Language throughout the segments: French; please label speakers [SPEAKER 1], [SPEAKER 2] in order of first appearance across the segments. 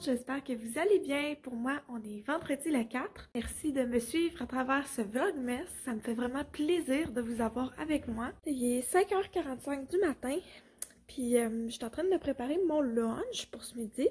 [SPEAKER 1] j'espère que vous allez bien. Pour moi, on est vendredi le 4. Merci de me suivre à travers ce vlogmas. Ça me fait vraiment plaisir de vous avoir avec moi. Il est 5h45 du matin, puis euh, je suis en train de préparer mon lunch pour ce midi.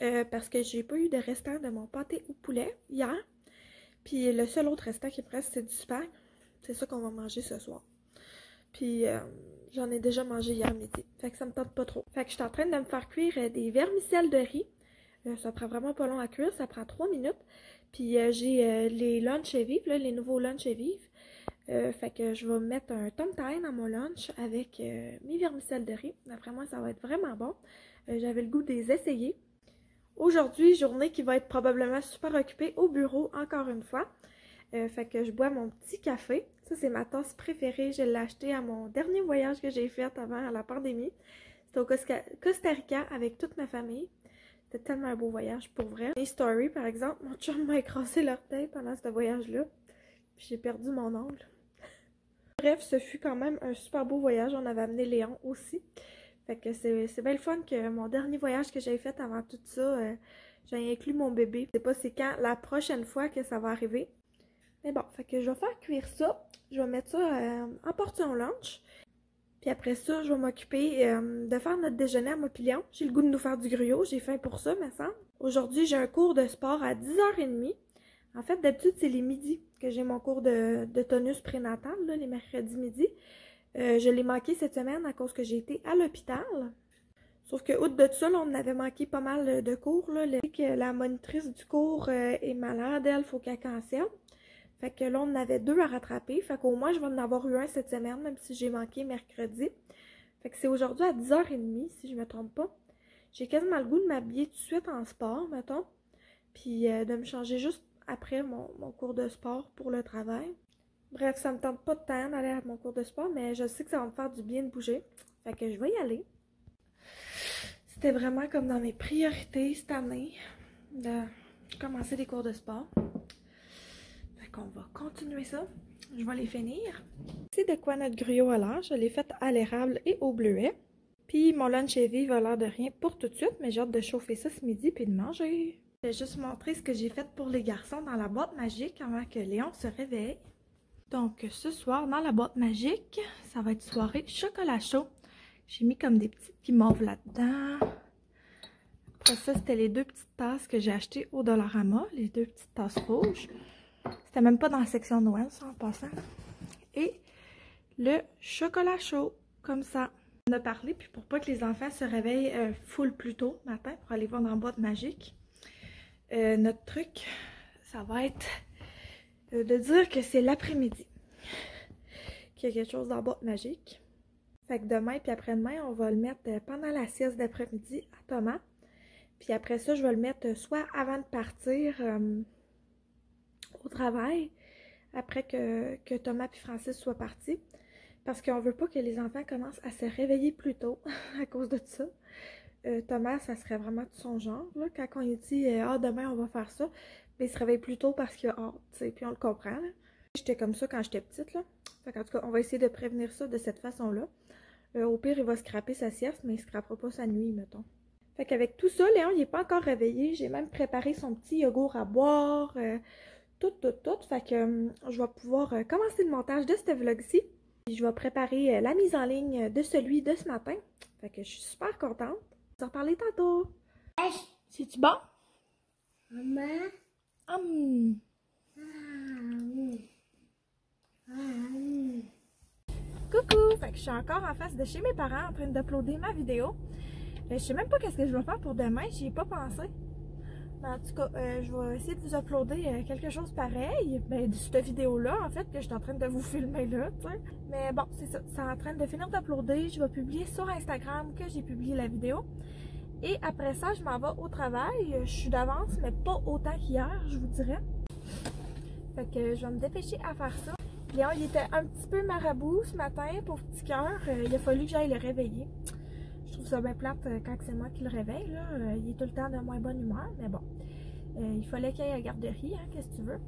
[SPEAKER 1] Euh, parce que j'ai pas eu de restant de mon pâté au poulet hier. Puis le seul autre restant qui me reste, c'est du spag. C'est ça qu'on va manger ce soir. Puis euh, j'en ai déjà mangé hier midi. Fait que ça me tente pas trop. Fait que je suis en train de me faire cuire euh, des vermicelles de riz. Euh, ça prend vraiment pas long à cuire, ça prend 3 minutes. Puis j'ai les lunch et vives, les nouveaux lunch et vives. fait que je vais mettre un tom time dans mon lunch avec mes vermicelles de riz. D'après moi, ça va être vraiment bon. J'avais le goût de les essayer. Aujourd'hui, journée qui va être probablement super occupée au bureau, encore une fois. fait que je bois mon petit café. Ça, c'est ma tasse préférée. Je l'ai achetée à mon dernier voyage que j'ai fait avant la pandémie. C'était au Costa Rica avec toute ma famille. C'était tellement un beau voyage pour vrai. Mes stories, par exemple, mon chum m'a écrasé l'orteil pendant ce voyage-là. Puis j'ai perdu mon ongle. Bref, ce fut quand même un super beau voyage. On avait amené Léon aussi. Fait que c'est bien le fun que mon dernier voyage que j'avais fait avant tout ça, euh, j'ai inclus mon bébé. Je sais pas c'est quand la prochaine fois que ça va arriver. Mais bon, fait que je vais faire cuire ça. Je vais mettre ça euh, en portion lunch. Puis après ça, je vais m'occuper euh, de faire notre déjeuner à Mopilion. J'ai le goût de nous faire du gruau. J'ai faim pour ça, me semble. Aujourd'hui, j'ai un cours de sport à 10h30. En fait, d'habitude, c'est les midis que j'ai mon cours de, tonus prénatal, les mercredis midi. Euh, je l'ai manqué cette semaine à cause que j'ai été à l'hôpital. Sauf que, outre de ça, on avait manqué pas mal de cours. Là. La monitrice du cours est malade, elle, faut qu'elle cancelle. Fait que là, on en avait deux à rattraper. Fait qu'au moins, je vais en avoir eu un cette semaine, même si j'ai manqué mercredi. Fait que c'est aujourd'hui à 10h30, si je me trompe pas. J'ai quasiment le goût de m'habiller tout de suite en sport, mettons. Puis euh, de me changer juste après mon, cours de sport pour le travail. Bref, ça me tente pas de temps d'aller à mon cours de sport, mais je sais que ça va me faire du bien de bouger. Fait que je vais y aller. C'était vraiment comme dans mes priorités cette année de commencer des cours de sport on va continuer ça. Je vais les finir. C'est de quoi notre gruau à l'âge. Je l'ai fait à l'érable et au bleuet. Puis mon lunch heavy va l'air de rien pour tout de suite, mais j'ai hâte de chauffer ça ce midi puis de manger. Je vais juste montrer ce que j'ai fait pour les garçons dans la boîte magique avant que Léon se réveille. Donc ce soir, dans la boîte magique, ça va être soirée chocolat chaud. J'ai mis comme des petites guimauves là-dedans. Après ça, c'était les deux petites tasses que j'ai achetées au Dollarama, les deux petites tasses rouges. C'était même pas dans la section Noël, ça, en passant. Et le chocolat chaud, comme ça. On a parlé, puis pour pas que les enfants se réveillent euh, full plus tôt matin pour aller voir dans la boîte magique, euh, notre truc, ça va être euh, de dire que c'est l'après-midi qu'il y a quelque chose dans la boîte magique. Fait que demain puis après-demain, on va le mettre pendant la sieste d'après-midi à Thomas. Puis après ça, je vais le mettre soit avant de partir travail après que, Thomas et Francis soient partis. Parce qu'on veut pas que les enfants commencent à se réveiller plus tôt à cause de ça. Euh, Thomas, ça serait vraiment de son genre. Là, quand on lui dit euh, Ah, demain on va faire ça, mais il se réveille plus tôt parce qu'il a hâte, puis on le comprend. J'étais comme ça quand j'étais petite. Là. en tout cas, on va essayer de prévenir ça de cette façon-là. Euh, au pire, il va scraper sa sieste, mais il ne scrapera pas sa nuit, mettons. Fait qu'avec tout ça, Léon, il n'est pas encore réveillé. J'ai même préparé son petit yogourt à boire tout, tout, tout. Fait que hum, je vais pouvoir euh, commencer le montage de ce vlog-ci. Je vais préparer euh, la mise en ligne de celui de ce matin. Fait que je suis super contente. On va en parler tantôt. C'est-tu bon? Maman. Hum. Coucou! Fait que je suis encore en face de chez mes parents en train d'uploader ma vidéo. Euh, je sais même pas qu'est-ce que je vais faire pour demain. J'y ai pas pensé. En tout cas, euh, je vais essayer de vous uploader euh, quelque chose pareil. Ben, de cette vidéo-là, en fait, que je suis en train de vous filmer là. Mais bon, c'est ça. C'est en train de finir d'uploader. Je vais publier sur Instagram que j'ai publié la vidéo. Et après ça, je m'en vais au travail. Je suis d'avance, mais pas autant qu'hier, je vous dirais. Fait que je vais me dépêcher à faire ça. Léon, il était un petit peu marabout ce matin, pour petit cœur. Euh, il a fallu que j'aille le réveiller ça bien plate euh, quand c'est moi qui le réveille. Là. Euh, il est tout le temps de moins bonne humeur, mais bon. Euh, il fallait qu'il aille à la garderie, hein, qu'est-ce que tu veux.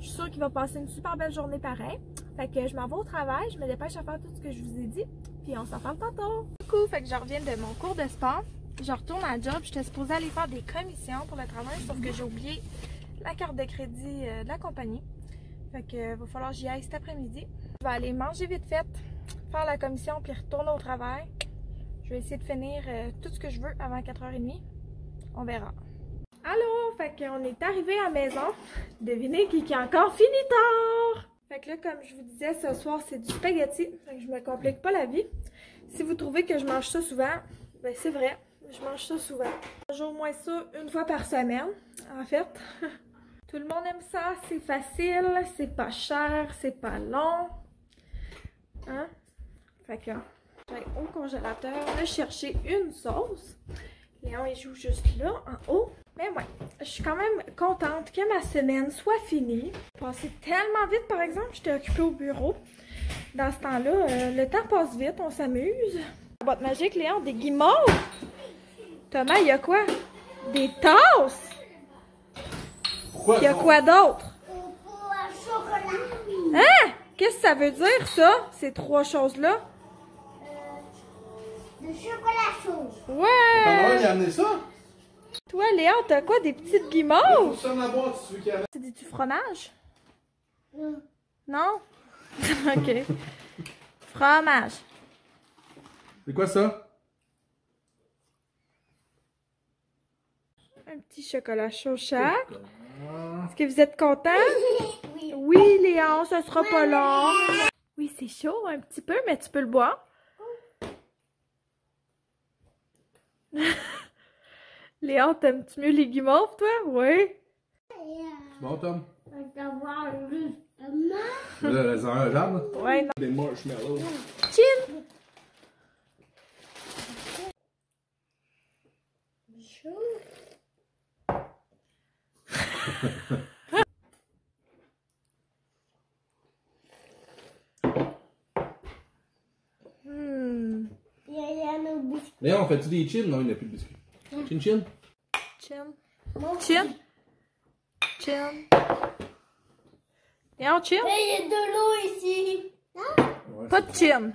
[SPEAKER 1] Je suis sûre qu'il va passer une super belle journée pareil. Fait que je m'en vais au travail, je me dépêche à faire tout ce que je vous ai dit. Puis on s'en parle tantôt. Coucou, fait que je reviens de mon cours de sport. je retourne à la job. J'étais supposée aller faire des commissions pour le travail, sauf que j'ai oublié la carte de crédit de la compagnie. Fait que va falloir que j'y aille cet après-midi. Je vais aller manger vite fait, faire la commission, puis retourner au travail. Je vais essayer de finir euh, tout ce que je veux avant 4h30. On verra. Allô! Fait qu'on est arrivé à la maison. Devinez qui, a encore fini tard! Fait que là, comme je vous disais, ce soir, c'est du spaghetti. Fait que je me complique pas la vie. Si vous trouvez que je mange ça souvent, ben c'est vrai. Je mange ça souvent. Au moins ça une fois par semaine, en fait. Tout le monde aime ça, c'est facile, c'est pas cher, c'est pas long. Hein? Fait que j'ai au congélateur de chercher une sauce. Léon, il joue juste là, en haut. Mais ouais, je suis quand même contente que ma semaine soit finie. Passé tellement vite, par exemple, j'étais occupée au bureau. Dans ce temps-là, euh, le temps passe vite, on s'amuse. Boîte magique, Léon, des guimauves. Thomas, il y a quoi? Des tasses! Il y a quoi d'autre? Hein? Qu'est-ce que ça veut dire, ça? Ces trois choses-là?
[SPEAKER 2] Le chocolat chaud.
[SPEAKER 1] Ouais!
[SPEAKER 3] Comment il a amené ça?
[SPEAKER 1] Toi, Léon, t'as quoi? Des petites
[SPEAKER 3] Faut
[SPEAKER 1] guimauves?
[SPEAKER 3] ça en avoir, tu veux qu'il y avait.
[SPEAKER 1] C'est du fromage?
[SPEAKER 2] Non.
[SPEAKER 1] Non? ok. Fromage.
[SPEAKER 3] C'est quoi ça?
[SPEAKER 1] Un petit chocolat chaud chaque. Est-ce que vous êtes content?
[SPEAKER 2] Oui.
[SPEAKER 1] Oui, Léon, ça sera pas long. Oui, c'est chaud un petit peu, mais tu peux le boire. Léon, t'aimes-tu mieux les guimauves, toi? Oui.
[SPEAKER 3] c'est bon, Tom? Là, les orangeades, là?
[SPEAKER 1] Ouais, non.
[SPEAKER 3] Des marshmallows.
[SPEAKER 1] Chill.
[SPEAKER 2] Chaud.
[SPEAKER 1] Hmm.
[SPEAKER 2] Il y a, il y a nos biscuits.
[SPEAKER 3] Léon, fais-tu des chins? Non, il n'y a plus de biscuits. Chin chin?
[SPEAKER 1] Chin. Chin. Chin. Léon, chin?
[SPEAKER 2] Et il y a de l'eau ici.
[SPEAKER 3] Ouais,
[SPEAKER 1] Pas de chin.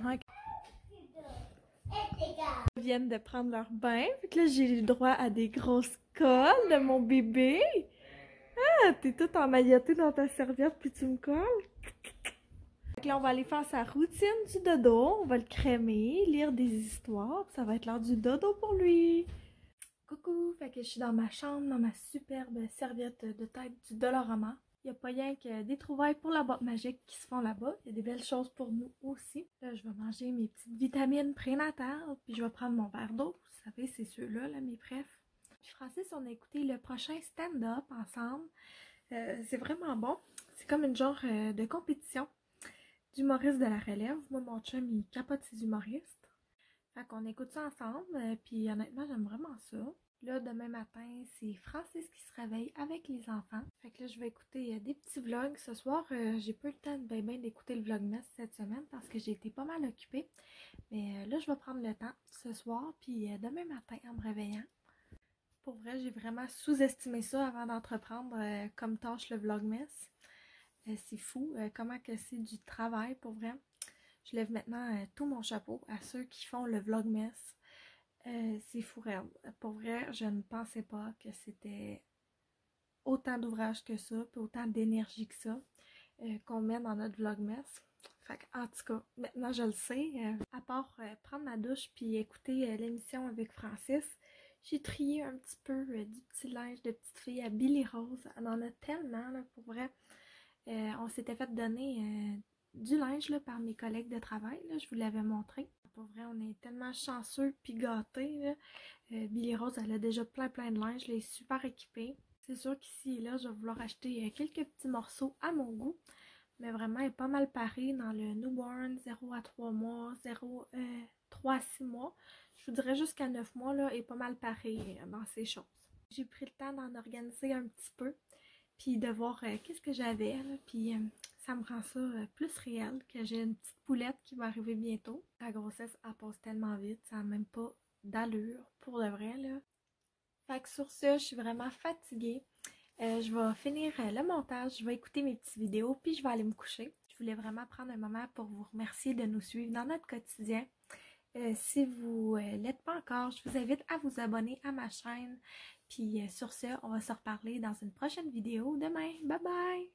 [SPEAKER 1] Ils viennent de prendre leur bain. Fait que là, j'ai le droit à des grosses colles de mon bébé. Ah, t'es toute emmaillottée dans ta serviette puis tu me colles. Fait que là, on va aller faire sa routine du dodo. On va le crémer, lire des histoires. puis ça va être l'heure du dodo pour lui. Coucou, fait que je suis dans ma chambre, dans ma superbe serviette de tête du Dolorama. Il n'y a pas rien que des trouvailles pour la boîte magique qui se font là-bas. Il y a des belles choses pour nous aussi. Là, je vais manger mes petites vitamines prénatales, puis je vais prendre mon verre d'eau. Vous savez, c'est ceux-là, là, mes prefs. Puis Francis, on a écouté le prochain stand-up ensemble. Euh, c'est vraiment bon. C'est comme une genre euh, de compétition d'humoristes de la relève. Moi, mon chum, il capote ses humoristes. Fait qu'on écoute ça ensemble, euh, puis honnêtement, j'aime vraiment ça. Là, demain matin, c'est Francis qui se réveille avec les enfants. Fait que là, je vais écouter euh, des petits vlogs. Ce soir, euh, j'ai pas eu le temps de ben, ben d'écouter le vlogmas cette semaine parce que j'ai été pas mal occupée. Mais là, je vais prendre le temps ce soir, puis demain matin, en me réveillant. Pour vrai, j'ai vraiment sous-estimé ça avant d'entreprendre comme tâche le vlogmas. C'est fou comment que c'est du travail pour vrai. Je lève maintenant euh, tout mon chapeau à ceux qui font le vlogmas. Euh, c'est fou. Pour vrai, je ne pensais pas que c'était autant d'ouvrages que ça, puis autant d'énergie que ça euh, qu'on met dans notre vlogmas. Fait en tout cas, maintenant je le sais. à part prendre ma douche puis écouter l'émission avec Francis, j'ai trié un petit peu du petit linge de petite fille à Billy Rose. Elle en a tellement, là, pour vrai. On s'était fait donner du linge là, par mes collègues de travail. Là, je vous l'avais montré. Pour vrai, on est tellement chanceux puis gâtés. Là. Euh, Billy Rose, elle a déjà plein plein de linge. Elle est super équipée. C'est sûr qu'ici et là, je vais vouloir acheter euh, quelques petits morceaux à mon goût. Mais vraiment, elle est pas mal parée dans le newborn 0 à 3 mois, 0 euh, 3 à 6 mois. Je vous dirais jusqu'à 9 mois, là, elle est pas mal parée euh, dans ces choses. J'ai pris le temps d'en organiser un petit peu, puis de voir qu'est-ce que j'avais, puis euh, ça me rend ça euh, plus réel, que j'ai une petite poulette qui va arriver bientôt. La grossesse, elle passe tellement vite, ça n'a même pas d'allure, pour de vrai, là. Fait que sur ce, je suis vraiment fatiguée. Euh, je vais finir euh, le montage, je vais écouter mes petites vidéos, puis je vais aller me coucher. Je voulais vraiment prendre un moment pour vous remercier de nous suivre dans notre quotidien. Si vous ne l'êtes pas encore, je vous invite à vous abonner à ma chaîne. Puis sur ce, on va se reparler dans une prochaine vidéo demain. Bye bye!